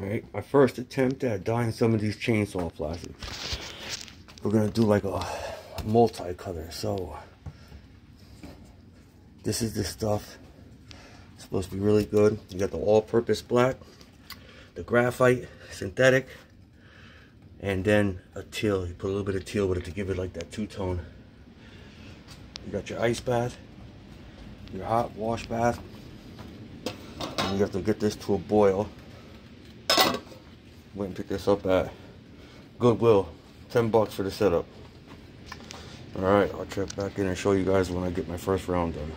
Alright, my first attempt at dyeing some of these chainsaw plastics. We're gonna do like a multi-color. So, this is the stuff. It's supposed to be really good. You got the all-purpose black, the graphite, synthetic, and then a teal. You put a little bit of teal with it to give it like that two-tone. You got your ice bath, your hot wash bath, and you have to get this to a boil. Went and pick this up at Goodwill. 10 bucks for the setup. Alright, I'll check back in and show you guys when I get my first round done.